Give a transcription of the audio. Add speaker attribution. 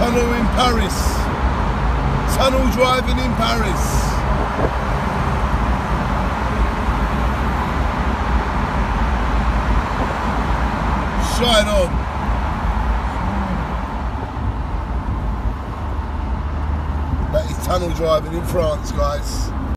Speaker 1: Tunnel in Paris. Tunnel driving in Paris. Shine on. That is tunnel driving in France, guys.